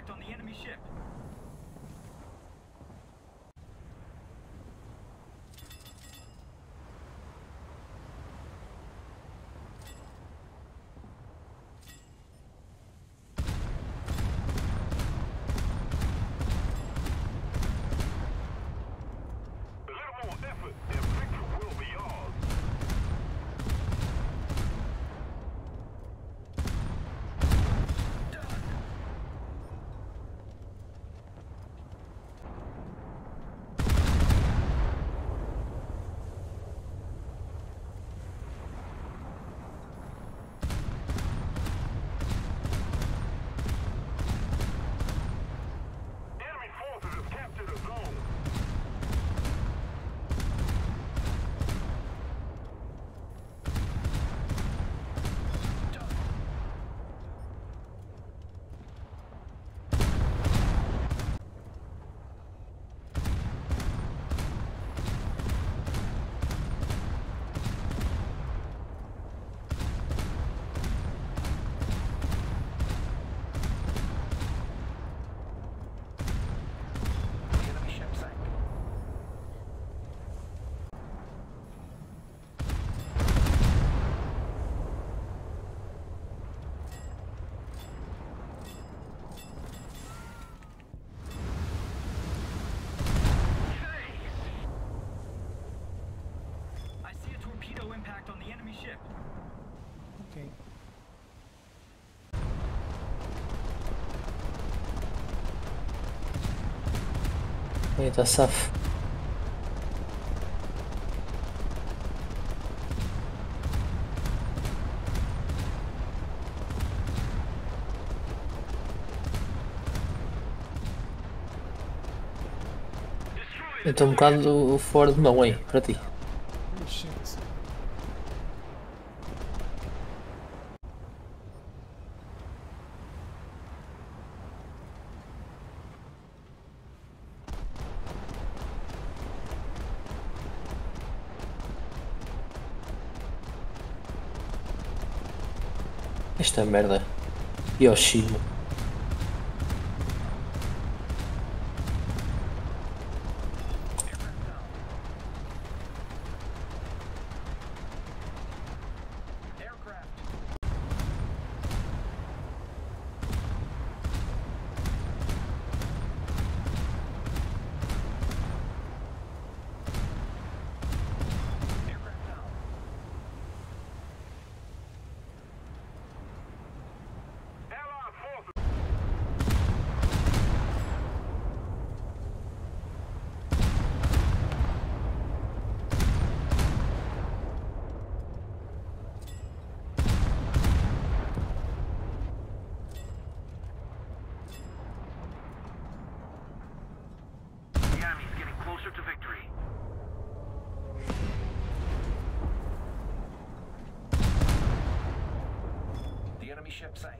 impact on the enemy ship. projeto. Ok. Eita, safo. Eu estou um bocado fora de mão aí, para ti. Esta merda. Yoshimo. Ship sank.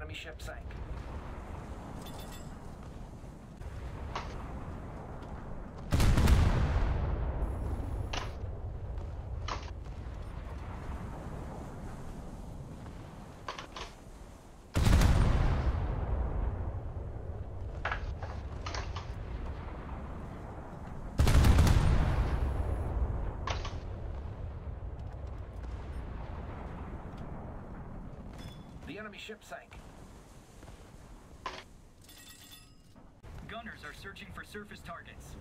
enemy ship sank. enemy ship sank. Are searching for surface targets.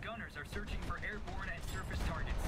Gunners are searching for airborne and surface targets.